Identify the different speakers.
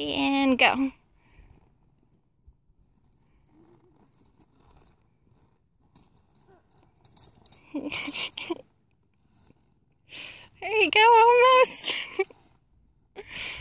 Speaker 1: And go. there you go, almost.